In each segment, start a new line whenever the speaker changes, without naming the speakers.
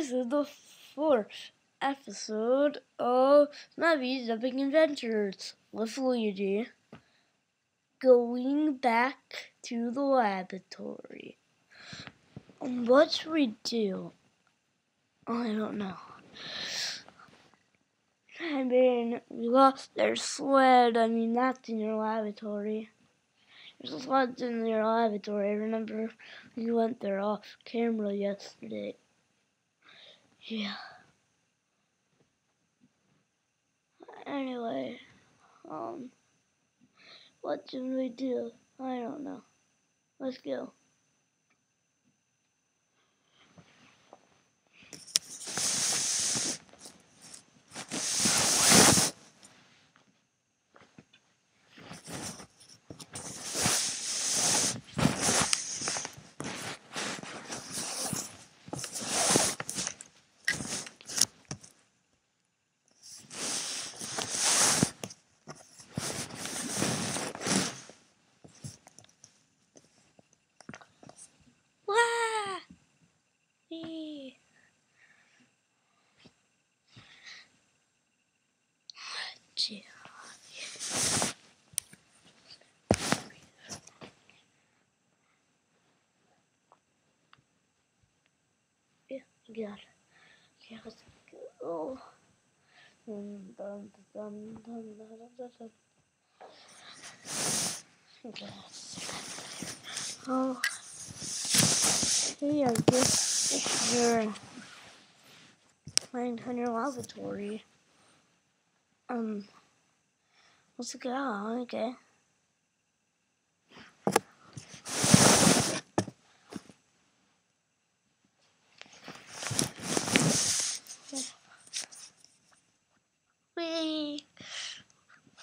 This is the fourth episode of Snivy's Epic Adventures with Luigi. Going back to the laboratory. What should we do? I don't know. I mean, we lost their sled. I mean, that's in your laboratory. There's a sled in your laboratory. I remember we went there off camera yesterday. Yeah. Anyway, um, what should we do? I don't know. Let's go. Gel. Yes. Oh. Dun dun dun dun dun dun dun. Yes. Oh. Hey, I guess it's your Mindhunter Lavatory. Um, let's go. Okay.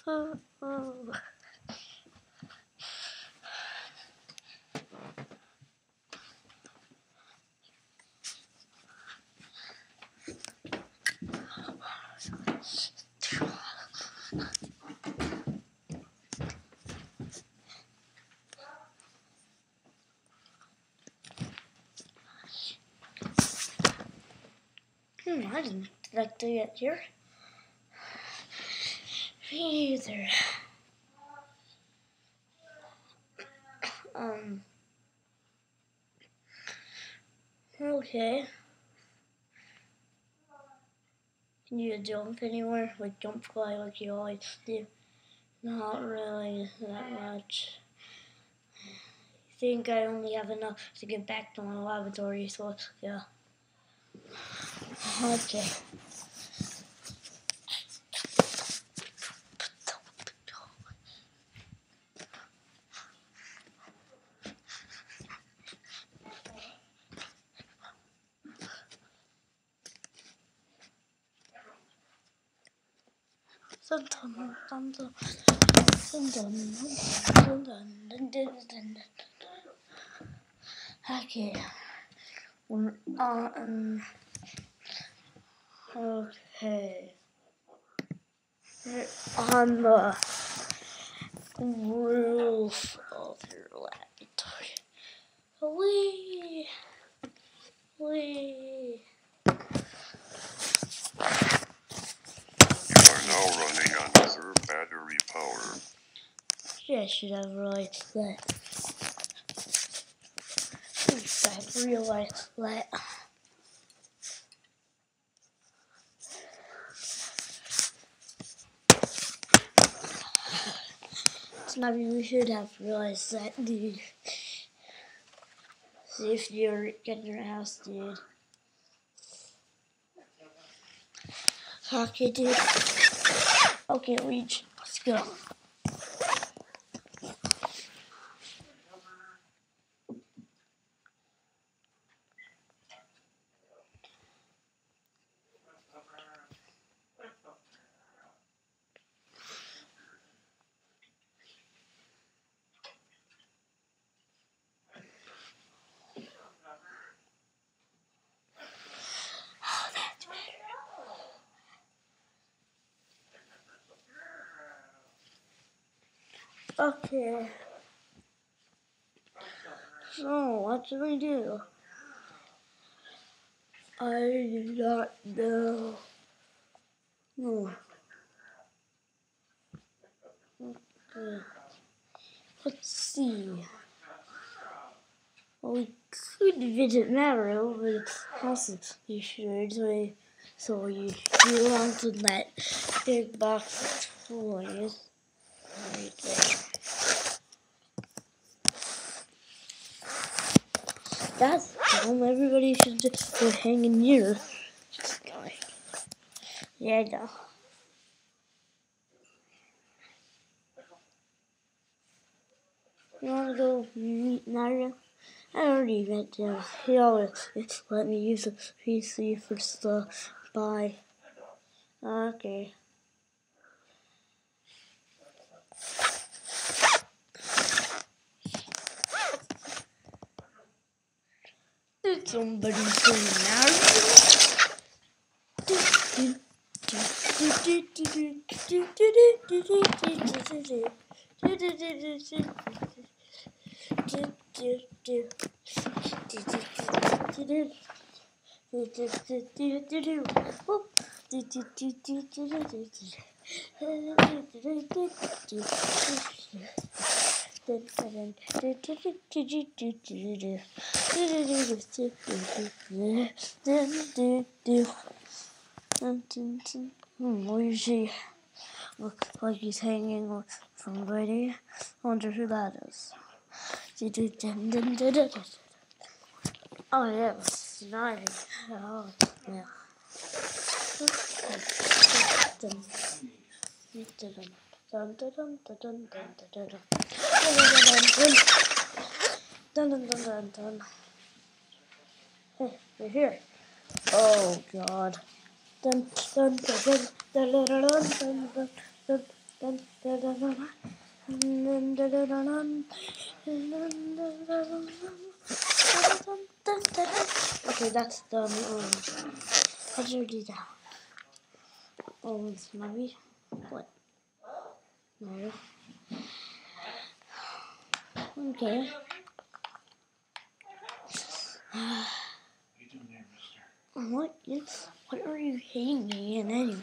Hmm, I didn't expect to get here. Me. Um. Okay. Can you jump anywhere? Like jump fly like you always do? Not really that much. I think I only have enough to get back to my laboratory, so yeah. Okay. Dun dun. Okay. We're on. Okay. We're on the roof of your laboratory. Wee! Wee! I should have realized that. I realized that. So maybe we should have realized that, dude. See if you're getting your house, dude. Okay, dude. Okay, reach. Let's go. Okay. So, what should we do? I do not know. No. Okay. Let's see. Well, we could visit Mario, but it's possible you should. So, so you you want to that big box of toys right there. That's dumb. Everybody should just go hanging here. Just going. Yeah. You wanna go meet Mario? I already met him. He always let me use the PC for stuff. Bye. Okay. Did somebody say Hmm, or you see, look like he's hanging from Brady. I wonder who that is. Oh, yeah, it's was. Oh, yeah. Hey, you're here. Oh god. Okay, that's done. Um, how should we do that? Oh, it's my What? No. Okay. What is what are you hating me in anyway?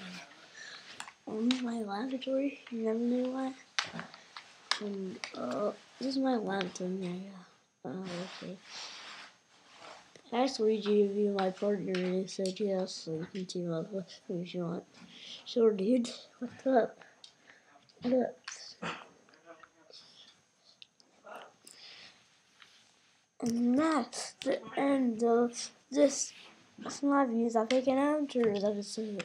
Um, my laboratory? You never knew why? Um, uh, this is my lantern, yeah, yeah. Oh, okay. I asked Luigi to be my partner and he said yes, so we can team up with who you want. Sure, dude. What's up? Up? And that's the end of this my views. I've taken answers episode.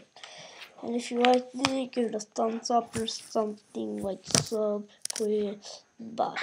And if you liked it, give it a thumbs up or something like sub. Bye.